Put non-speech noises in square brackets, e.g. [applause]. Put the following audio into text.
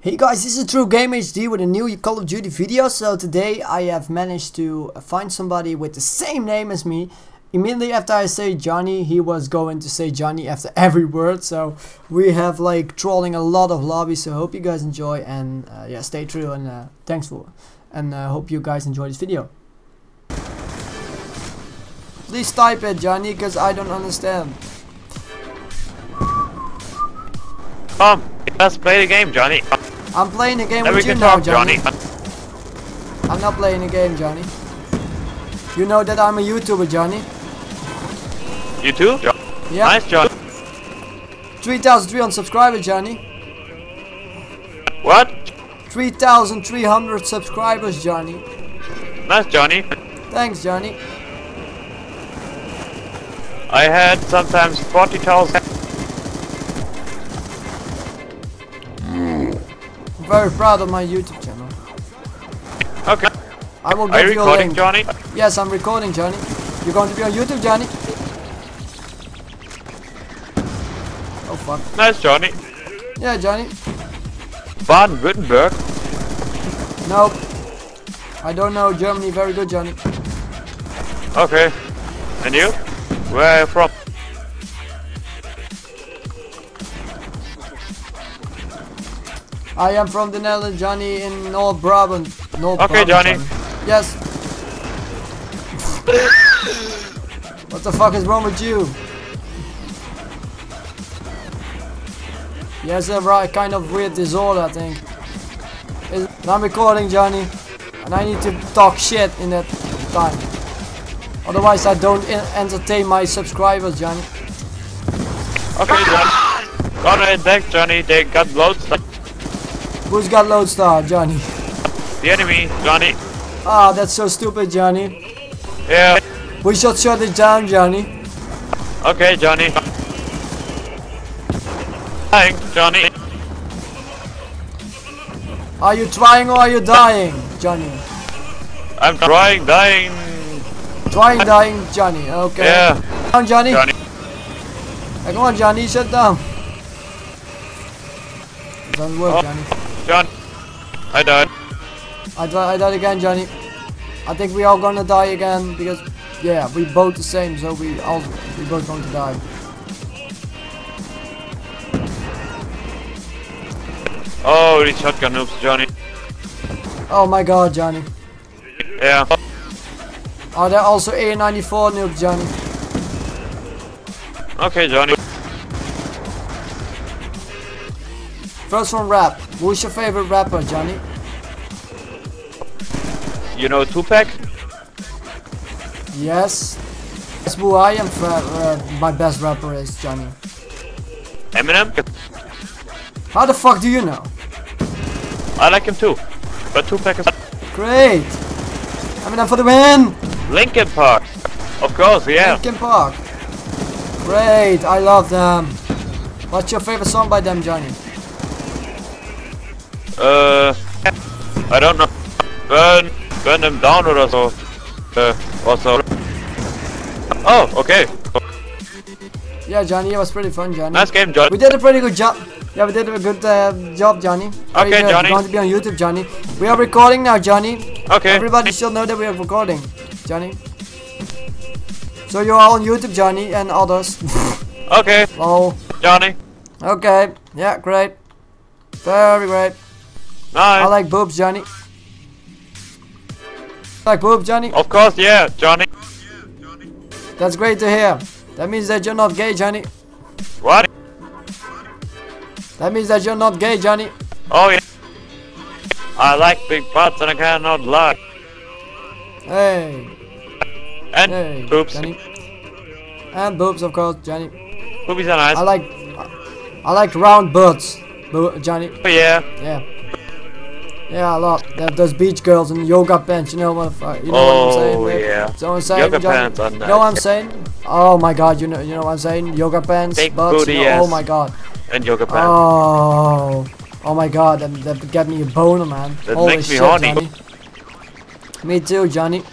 Hey guys, this is True Gamer HD with a new Call of Duty video. So today I have managed to find somebody with the same name as me. Immediately after I say Gianny, he was going to say Gianny after [laughs] every word. So we have like trolling a lot of lobbies. So hope you guys enjoy and uh, yeah, stay true and uh, thanks for and uh, hope you guys enjoy this video. Please type it, Gianny, because I don't understand. Come, let's play the game, Gianny. I'm playing a game Then with you now, talk, Gianny. Gianny. I'm not playing a game, Gianny. You know that I'm a YouTuber, Gianny. You too? Yeah. Nice, Gianny. 3,300 subscribers, Gianny. What? 3,300 subscribers, Gianny. Nice, Gianny. Thanks, Gianny. I had sometimes 40,000. I'm very proud of my YouTube channel. Okay. I will Are give you you a recording. Gianny? Yes, I'm recording, Gianny. You're going to be on YouTube, Gianny? Oh, fuck. Nice, Gianny. Yeah, Gianny. Baden-Württemberg. Nope. I don't know Germany very good, Gianny. Okay. And you? Where are you from? I am from the Netherlands, Gianny, in North Brabant. North Okay, Brabant, Gianny. Yes. what the fuck is wrong with you? Yes, a right kind of weird disorder, I think. I'm recording, Gianny, and I need to talk shit in that time. Otherwise, I don't entertain my subscribers, Gianny. Okay, Gianny. Got it back, Gianny. They got loads. Who's got Lodestar, Gianny? The enemy, Gianny. Ah, that's so stupid, Gianny. Yeah. We should shut it down, Gianny. Okay, Gianny. Thanks, Gianny. Are you trying or are you dying, Gianny? I'm trying, dying. Trying, dying, Gianny. Okay. Yeah, Down, Gianny. Gianny. Hey, come on, Gianny. Shut down. Doesn't work, Oh. Gianny. John. I died. I, di- I died again, Gianny. I think we all gonna die again because, yeah, we both the same, so we all we both going to die. Oh, these shotgun noobs, Gianny. Oh my God, Gianny. Yeah. Are there also AN-94 noobs, Gianny? Okay, Gianny. First one, rap. Who's your favorite rapper, Gianny? You know Tupac? Yes. That's who I am. Uh, my best rapper is Gianny. Eminem? How the fuck do you know? I like him too. But Tupac is Great. I mean, I'm for the win. Linkin Park. Of course, yeah. Linkin Park. Great. I love them. What's your favorite song by them, Gianny? Uh, I don't know. Burn, burn them down or so. Uh, also. Oh, okay. Yeah, Gianny, it was pretty fun, Gianny. Nice game, Gianny. We did a pretty good job. Yeah, we did a good uh, job, Gianny. Okay. Gianny. Going to be on YouTube, Gianny. We are recording now, Gianny. Okay. Everybody should know that we are recording, Gianny. So you're all on YouTube, Gianny, and others. Okay, oh, Gianny. okay. Yeah, great. Very great. Nice. I like boobs, Gianny. Like boobs, Gianny? Of course, yeah, Gianny. That's great to hear. That means that you're not gay, Gianny. What? That means that you're not gay, Gianny. Oh, yeah. I like big butts and I cannot lie. Hey, And hey, oops, Gianny. And boobs, of course, Gianny. boobies are nice. I like, I like round butts, Bo- Gianny. Oh, yeah. Yeah. Yeah, a lot. They have those beach girls and yoga pants, you know what, uh, you know what I'm saying? Oh, yeah. So I'm saying, Yoga Gianny? pants are You know what I'm saying? Oh my god, you know, you know what I'm saying? Yoga pants, Big butts, booty, you know, oh my god. And yoga pants. Oh, oh my god, that, that got me a boner, man. That Holy makes me shit, horny. Gianny. Me too, Gianny.